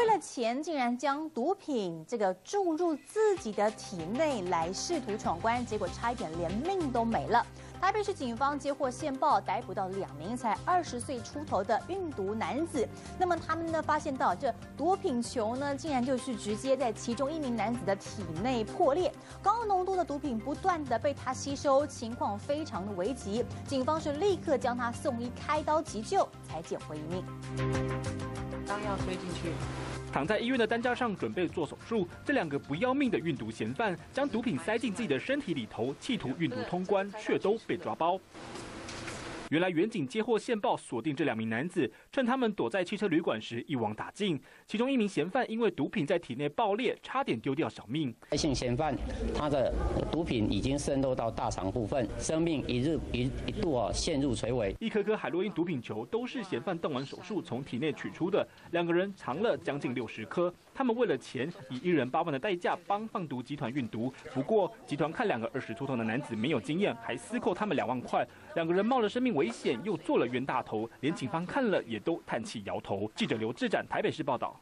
为了钱，竟然将毒品这个注入自己的体内来试图闯关，结果差一点连命都没了。台北市警方接获线报，逮捕到两名才二十岁出头的运毒男子。那么他们呢发现到这毒品球呢，竟然就是直接在其中一名男子的体内破裂，高浓度的毒品不断的被他吸收，情况非常的危急。警方是立刻将他送医开刀急救，才捡回一命。当药推进去。躺在医院的担架上准备做手术，这两个不要命的运毒嫌犯将毒品塞进自己的身体里头，企图运毒通关，却都被抓包。原来，远警接获线报，锁定这两名男子，趁他们躲在汽车旅馆时一网打尽。其中一名嫌犯因为毒品在体内爆裂，差点丢掉小命。该姓嫌犯他的毒品已经渗透到大肠部分，生命一日一一度啊陷入垂危。一颗颗海洛因毒品球都是嫌犯动完手术从体内取出的，两个人藏了将近六十颗。他们为了钱，以一人八万的代价帮贩毒集团运毒。不过，集团看两个二十出头的男子没有经验，还私扣他们两万块。两个人冒了生命危险，又做了冤大头，连警方看了也都叹气摇头。记者刘志展台北市报道。